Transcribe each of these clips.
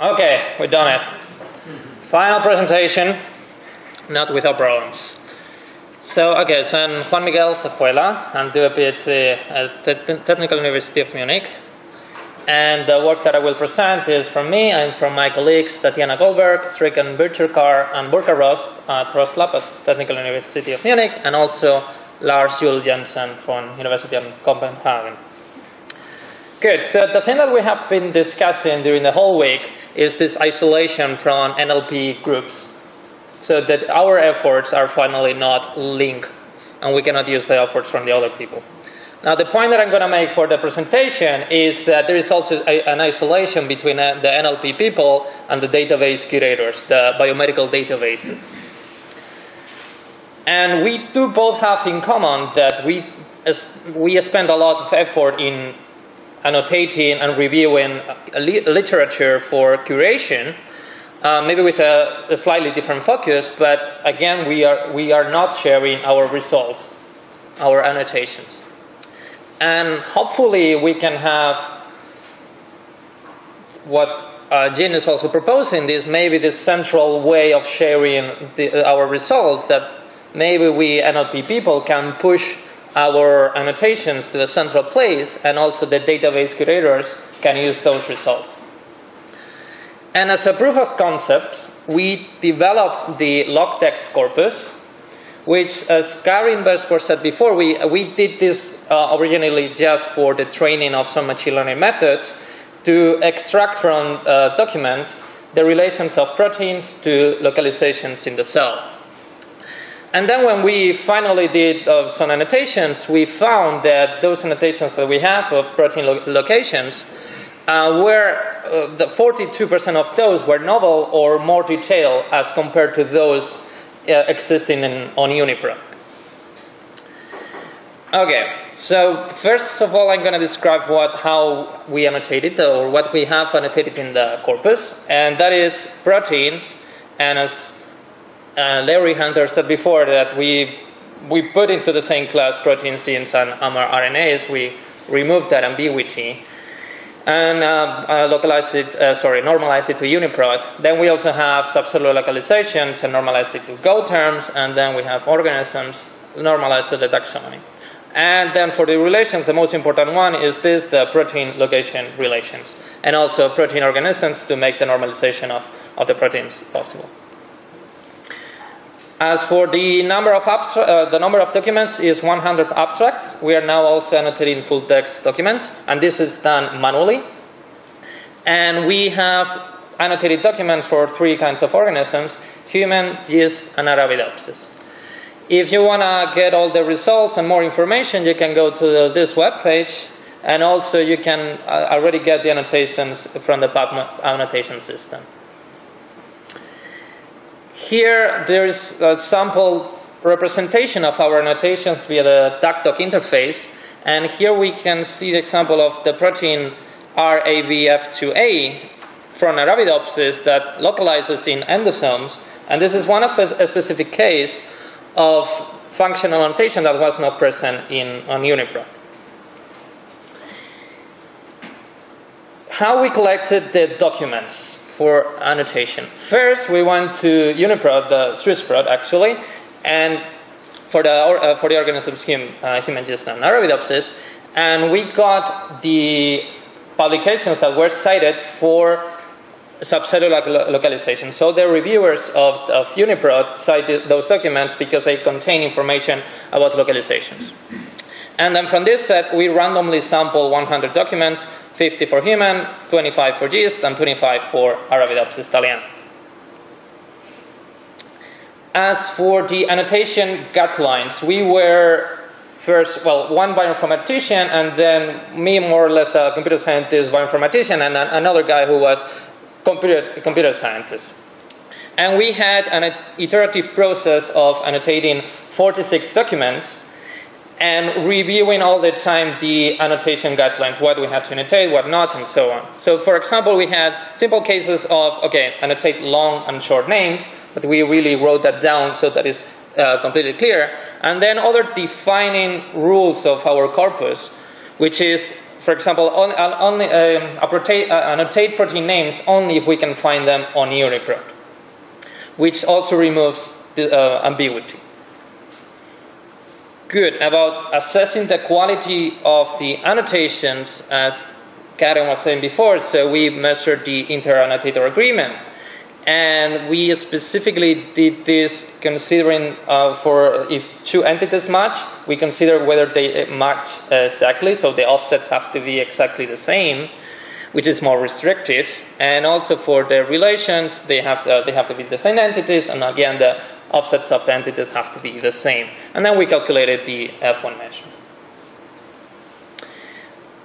Okay, we've done it. Final presentation, not without problems. So, okay, so I'm Juan Miguel Cejuela. I'm doing a PhD at the Technical University of Munich. And the work that I will present is from me and from my colleagues Tatiana Goldberg, Shrikant Vinchurkar, and Burkhard Rost at Lab at Technical University of Munich, and also Lars Juhl Jensen from University of Copenhagen. Good. So the thing that we have been discussing during the whole week is this isolation from NLP groups, so that our efforts are finally not linked, and we cannot use the efforts from the other people. Now, the point that I'm going to make for the presentation is that there is also a, an isolation between uh, the NLP people and the database curators, the biomedical databases. And we do both have in common that we, we spend a lot of effort in annotating and reviewing literature for curation, uh, maybe with a, a, slightly different focus, but again, we are, we are not sharing our results, our annotations. And hopefully we can have what uh, Jin is also proposing, this maybe this central way of sharing the, our results that maybe we NLP people can push our annotations to the central place, and also the database curators can use those results. And as a proof of concept, we developed the LocText corpus, which, as Karin Verspoor said before, we, we did this uh, originally just for the training of some machine learning methods to extract from uh, documents the relations of proteins to localizations in the cell. And then when we finally did uh, some annotations, we found that those annotations that we have of protein lo locations uh, were uh, the 42% of those were novel or more detailed as compared to those uh, existing in, on UniProt. Okay, so first of all, I'm going to describe what, how we annotated or what we have annotated in the corpus, and that is proteins, and as uh, Larry Hunter said before that we, we put into the same class proteins, genes, and mRNAs. We remove that ambiguity and uh, uh, localize it, uh, sorry, normalize it to UniProt. Then we also have subcellular localizations and normalize it to GO terms, and then we have organisms normalized to the taxonomy. And then for the relations, the most important one is this, the protein location relations, and also protein organisms to make the normalization of, of the proteins possible. As for the number of uh, the number of documents is 100 abstracts. We are now also annotating full text documents, and this is done manually. And we have annotated documents for three kinds of organisms: human, yeast, and Arabidopsis. If you want to get all the results and more information, you can go to the, this web page, and also you can uh, already get the annotations from the PubMed annotation system. Here there is a sample representation of our annotations via the tagtog interface. And here we can see the example of the protein RABF2A from Arabidopsis that localizes in endosomes. And this is one of a, a specific case of functional annotation that was not present in on UniProt. How we collected the documents for annotation. First, we went to UniProt, the SwissProt actually, and for the, uh, for the organisms hum, uh, human gist and Arabidopsis, and we got the publications that were cited for subcellular lo localization. So the reviewers of, of UniProt cited those documents because they contain information about localizations. And then from this set, we randomly sample 100 documents 50 for human, 25 for yeast, and 25 for Arabidopsis thaliana. As for the annotation guidelines, we were first, well, one bioinformatician, and then me, more or less a computer scientist bioinformatician, and another guy who was computer, computer scientist. And we had an iterative process of annotating 46 documents and reviewing all the time the annotation guidelines, what we have to annotate, what not, and so on. So for example, we had simple cases of, okay, annotate long and short names, but we really wrote that down so that is uh, completely clear. And then other defining rules of our corpus, which is for example, on, on, only, um, uh, annotate protein names only if we can find them on UniProt, which also removes the uh, ambiguity. Good. About assessing the quality of the annotations, as Karin was saying before, so we measured the inter-annotator agreement. And we specifically did this considering uh, for if two entities match, we consider whether they match exactly, so the offsets have to be exactly the same, which is more restrictive. And also for the relations, they have, to, they have to be the same entities, and again, the offsets of the entities have to be the same. And then we calculated the F1 measure.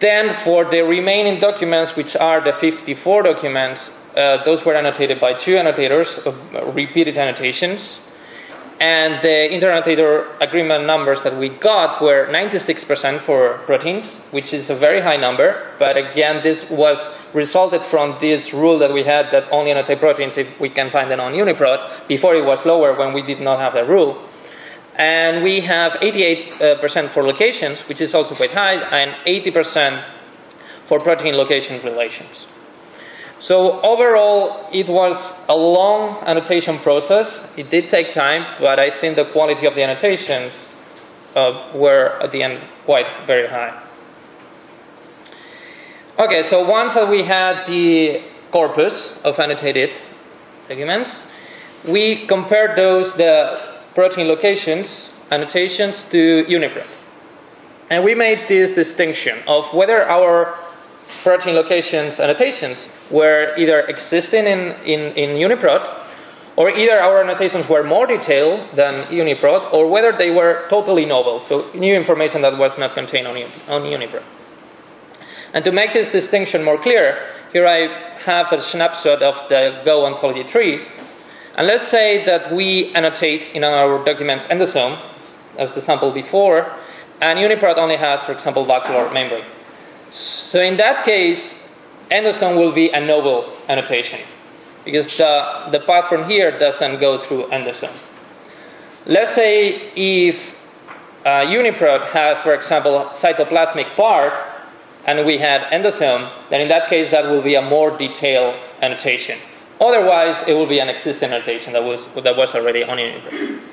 Then for the remaining documents, which are the 54 documents, uh, those were annotated by two annotators, uh, repeated annotations. And the inter-annotator agreement numbers that we got were 96% for proteins, which is a very high number. But again, this was resulted from this rule that we had that only annotate proteins if we can find them on UniProt. Before it was lower when we did not have that rule. And we have 88% uh, for locations, which is also quite high, and 80% for protein location relations. So overall, it was a long annotation process. It did take time, but I think the quality of the annotations uh, were at the end quite very high. Okay, so once that we had the corpus of annotated documents, we compared those, the protein locations, annotations to UniProt. And we made this distinction of whether our protein locations annotations were either existing in, in, in UniProt, or either our annotations were more detailed than UniProt, or whether they were totally novel, so new information that was not contained on, on UniProt. And to make this distinction more clear, here I have a snapshot of the GO ontology tree. And let's say that we annotate in our documents endosome, as the sample before, and UniProt only has, for example, vascular membrane. So in that case, endosome will be a novel annotation because the, the path from here doesn't go through endosome. Let's say if uh, UniProt had, for example, cytoplasmic part and we had endosome, then in that case that will be a more detailed annotation. Otherwise, it will be an existing annotation that was, that was already on UniProt.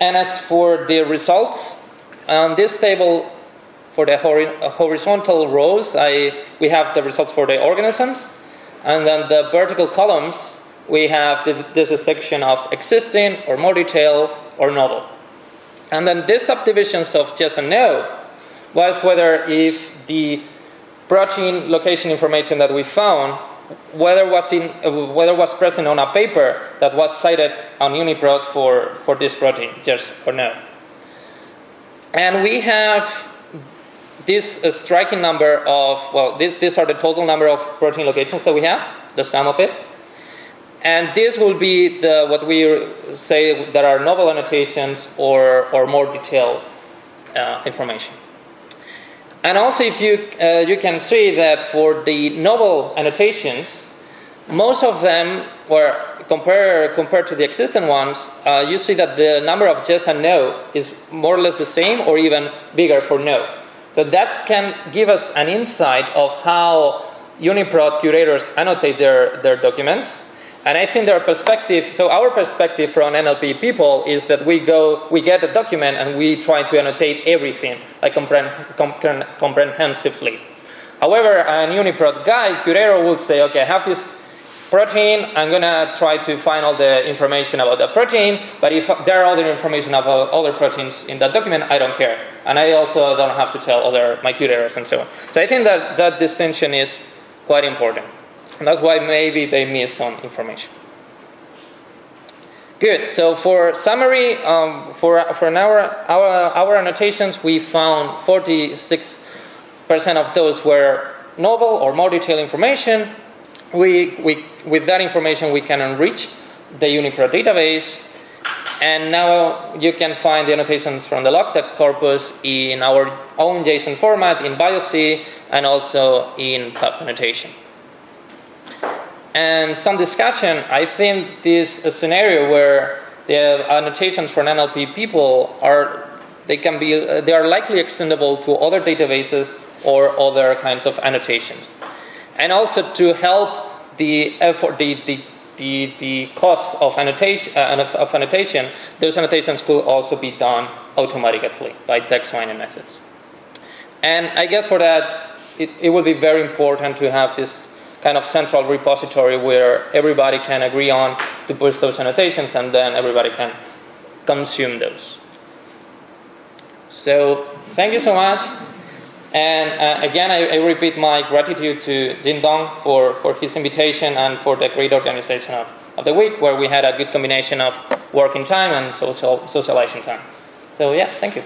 And as for the results, on this table for the horizontal rows, I, we have the results for the organisms. And then the vertical columns, we have this, this section of existing or more detailed or novel. And then these subdivisions of yes and no was whether if the protein location information that we found, whether was, in, whether was present on a paper that was cited on UniProt for, for this protein, yes or no. And we have this uh, striking number of, well, this, these are the total number of protein locations that we have, the sum of it. And this will be the, what we say that are novel annotations or, or more detailed uh, information. And also, if you, uh, you can see that for the novel annotations, most of them were compared compared to the existing ones, uh, you see that the number of yes and no is more or less the same or even bigger for no. So that can give us an insight of how UniProt curators annotate their, their documents. And I think their perspective, so our perspective from NLP people is that we go, we get a document and we try to annotate everything like comprehensively. However, an UniProt guy, curator would say, okay, I have this protein, I'm going to try to find all the information about the protein, but if there are other information about other proteins in that document, I don't care. And I also don't have to tell other my curators and so on. So I think that that distinction is quite important. And that's why maybe they miss some information. Good. So for summary, um, for, for an hour, our, our annotations, we found 46% of those were novel or more detailed information, we, we, with that information, we can enrich the UniProt database. And now you can find the annotations from the LocText corpus in our own JSON format, in BioC, and also in PubAnnotation. And some discussion, I think this a scenario where the annotations for NLP people are they can be they are likely extendable to other databases or other kinds of annotations. And also to help the effort, the, the, the, the cost of annotation, uh, of annotation, those annotations could also be done automatically by text mining methods. And I guess for that, it, it would be very important to have this kind of central repository where everybody can agree on to push those annotations and then everybody can consume those. So thank you so much. And uh, again, I, I, repeat my gratitude to Jin Dong for, for his invitation and for the great organization of, of the week, where we had a good combination of working time and social, socializing time. So yeah, thank you.